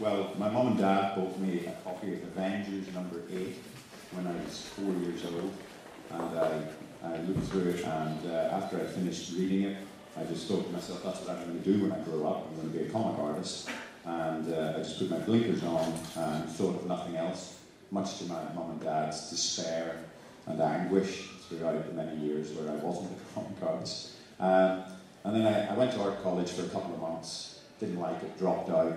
well, my mum and dad bought me a copy of Avengers number eight when I was four years old, and I, I looked through it, and uh, after I finished reading it, I just thought to myself, that's what I'm going to do when I grow up. I'm going to be a comic artist. And uh, I just put my blinkers on and thought of nothing else, much to my mum and dad's despair and anguish throughout the many years where I wasn't a comic artist. Um, and then I, I, went to art college for a couple of months, didn't like it, dropped out,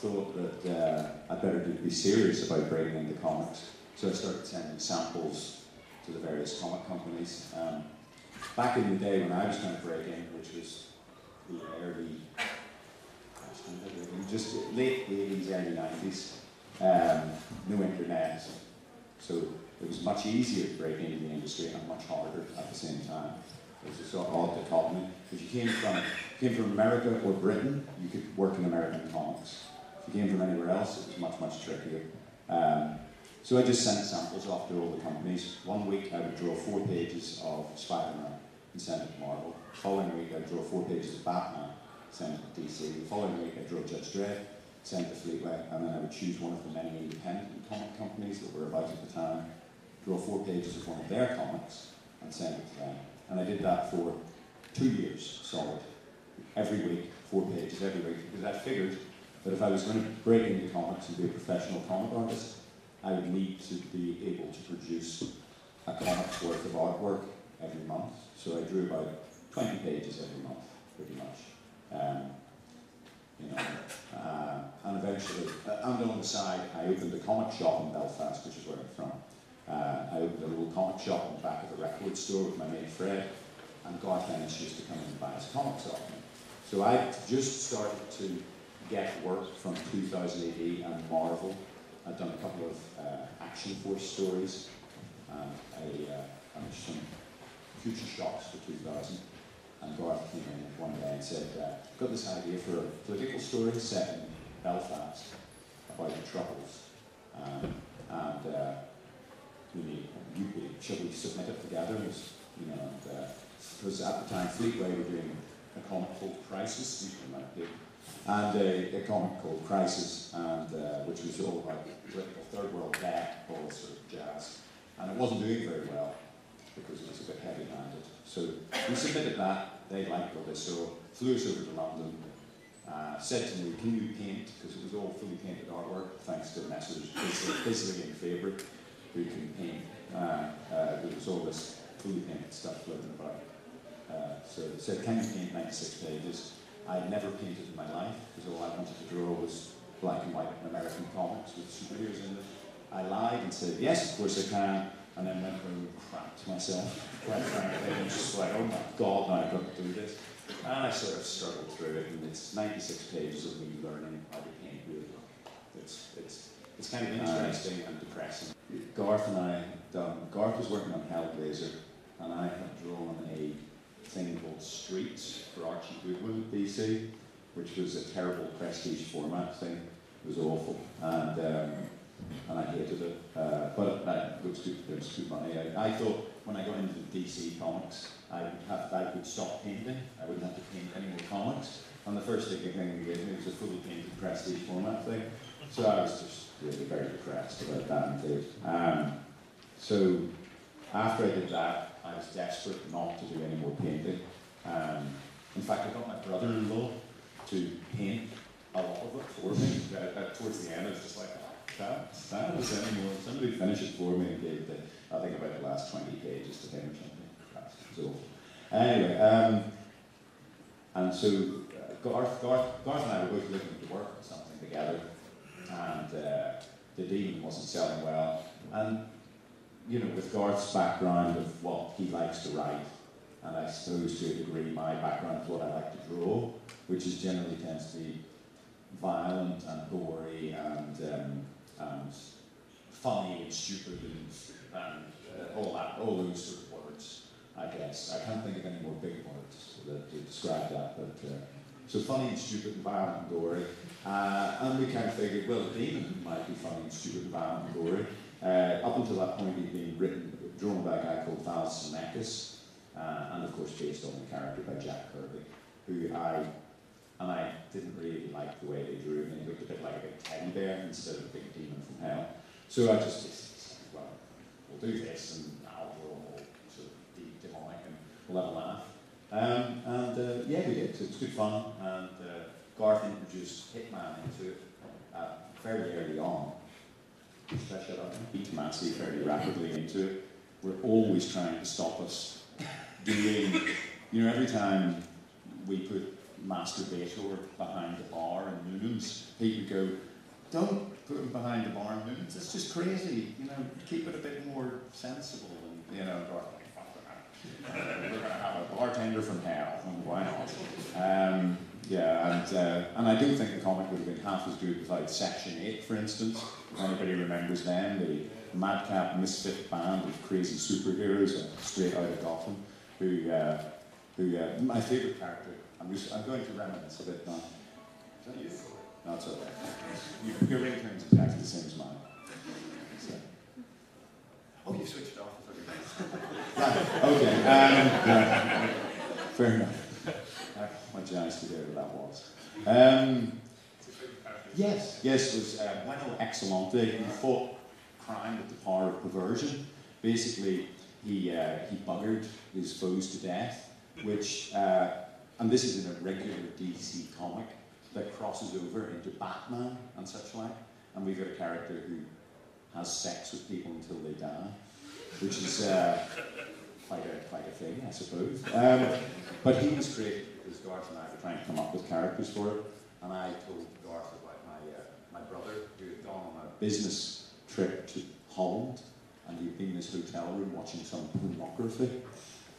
thought that uh, I'd better be serious about breaking into comics. So I started sending samples to the various comic companies. Um, back in the day when I was trying to break in, which was the early, just late 80s, early 90s, um, no internet. So it was much easier to break into the industry and much harder at the same time. It was a sort of odd dichotomy. If you came from, came from America or Britain, you could work in American comics. Came from anywhere else, it was much, much trickier. Um, so I just sent samples off to all the companies. One week I would draw four pages of Spider-Man and send it to Marvel. The following week I'd draw four pages of Batman, send it to DC. The following week I'd draw Judge Dredd, send it to Fleetway, and then I would choose one of the many independent comic companies that were about at the time, draw four pages of one of their comics, and send it to them. And I did that for two years solid. Every week, four pages every week, because I figured that if I was going to break into comics and be a professional comic artist, I would need to be able to produce a comic's worth of artwork every month. So I drew about 20 pages every month, pretty much. Um, you know, uh, and eventually, uh, and on the side, I opened a comic shop in Belfast, which is where I'm from. Uh, I opened a little comic shop in the back of a record store with my mate Fred, and Garth Ennis used to come in and buy his comics off me. So I just started to get work from 2000 AD and Marvel I've done a couple of uh, Action Force stories, and a, uh, some Future Shocks for 2000. And Garth came in one day and said, uh, got this idea for a political story set in Belfast about the Troubles. Um, and uh, we need, you, should we submit it together? As, you know, and, uh, because at the time Fleetway were doing a comic called Crisis, you can and comic called Crisis, and uh, which was all about political third world debt, all this sort of jazz. And it wasn't doing very well because it was a bit heavy-handed. So we submitted that. They liked what they saw. Flew us over to London. Uh, said to me, "Can you paint?" Because it was all fully painted artwork, thanks to Messrs. Bisley and Fabry, who can paint. Uh, uh, there was all this fully painted stuff floating about. Uh, so said, "Can you paint 96 pages?" I'd never painted in my life because all I wanted to draw was black and white American comics with superheroes in it. I lied and said, yes, of course I can, and then went home and crapped myself, quite frankly, and just like, oh my god, now I've got to do this. And I sort of struggled through it, and it's 96 pages of me learning how to paint really. It's, it's, it's kind of interesting and depressing. Garth and I, um, Garth was working on Hellblazer, and I had drawn a thing called Streets for Archie Goodwin at DC, which was a terrible prestige format thing. It was awful, and um, and I hated it. Uh, but it was good. It was good money. I, I thought when I got into DC comics, I would have I would stop painting. I wouldn't have to paint any more comics. And the first thing they gave me was a fully painted prestige format thing. So I was just really very depressed about that indeed. Um, so after I did that, I was desperate not to do any more painting. Um, in fact, I got my brother-in-law to paint a lot of it for me. Uh, uh, towards the end, I was just like, oh, can't stand this anymore. Somebody finish it for me and gave the, I think about the last 20 pages to him or something. So, anyway, um, and so uh, Garth, Garth, Garth and I were both looking to work on something together, and uh, the Demon wasn't selling well. And you know, with Garth's background of what he likes to write, and I suppose to a degree my background of what I like to draw, which is generally tends to be violent and gory and, um, and funny and stupid and, and uh, all that, all those sort of words, I guess. I can't think of any more big words that, to describe that, but uh, so funny and stupid and violent and gory. Uh, and we kind of figured, well, the demon might be funny and stupid and violent and gory. Uh, up until that point, he'd been written, drawn by a guy called Val Semeiks, uh, and of course based on the character by Jack Kirby, who I and I didn't really like the way they drew him. He looked a bit like a teddy bear instead of a big demon from hell. So I just decided, well, we'll do this, and I'll draw all sort of demonic, and we'll have a laugh. Um, and uh, yeah, we did. So it was good fun, and uh, Garth introduced Hitman into it uh, fairly early on. Beat Massey fairly rapidly into it. We're always trying to stop us doing, you know, every time we put masturbator behind the bar in Noonan's, he would go, don't put him behind the bar in Noonan's, it's just crazy, you know, keep it a bit more sensible, and, you know, we're going to have a bartender from hell, and why not? Um, yeah, and, uh, and I do think the comic would have been half as good without Section 8, for instance. If anybody remembers them, the madcap misfit band of crazy superheroes uh, straight out of Gotham, who, uh, who uh, my favourite character, I'm, just, I'm going to reminisce a bit now. Is that you? No, it's okay. You, your ringtone's exactly the same as mine. So. Oh, you switched off. right, okay. Um, yeah. Fair enough nice to what that was. Um, yes, yes, it was uh, Bueno Excelente. He fought crime with the power of perversion. Basically, he, uh, he buggered his foes to death, which, uh, and this is in a regular DC comic that crosses over into Batman and such like. And we've got a character who has sex with people until they die, which is uh, quite, a, quite a thing, I suppose. Um, but he was created because Garth and I were trying to come up with characters for it, and I told Garth about my, uh, my brother who had gone on a business trip to Holland, and he'd been in his hotel room watching some pornography,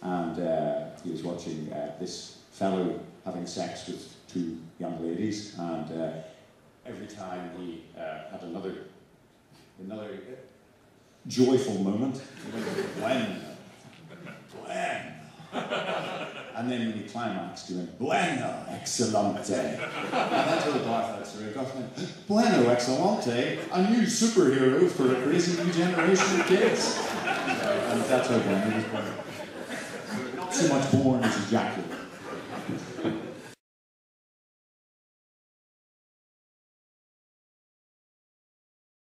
and uh, he was watching uh, this fellow having sex with two young ladies, and uh, every time he uh, had another another joyful moment, when when and then when he climaxed, he went, Bueno, excelente. and I told Garth that story. Garth went, Bueno, excelente, a new superhero for a crazy new generation of kids. and that's how Bueno was born. Not so much born as ejaculate.